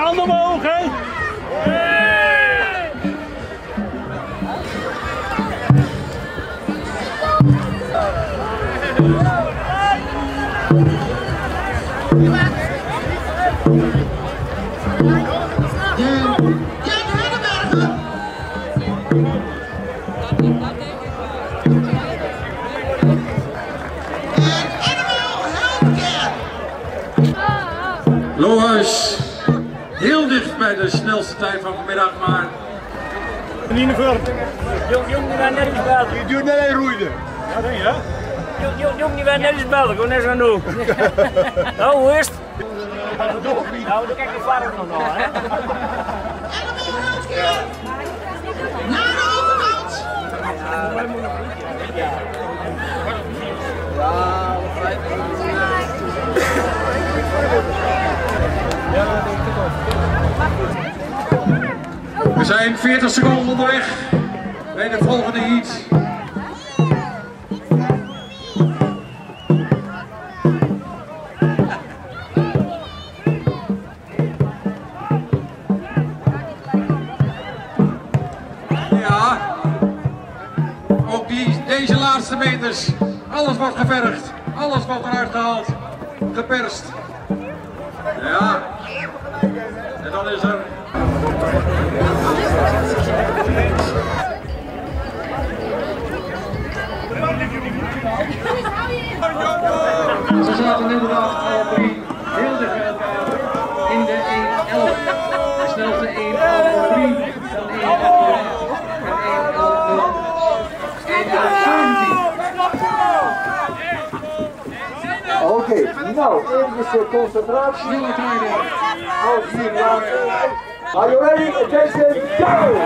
handen omhoog, hè? De heel dicht bij de snelste tijd van vanmiddag, maar Nine voor. Jong, jong, die waren net iets belden. Die duurt net een roeide. Ja, denk je, hè? Jong, die waren net iets belden. Gewoon net zo aan doen. Nou, hoe is het? Nou, dan kijk je vader nog nog, hè? Naar de overkant. We zijn 40 seconden onderweg bij de volgende heat. Ja, ook die, deze laatste meters, alles wordt gevergd, alles wordt eruit gehaald, geperst. Ja, Donation. Okay. now englische concentratie. Are you ready? Attention, go!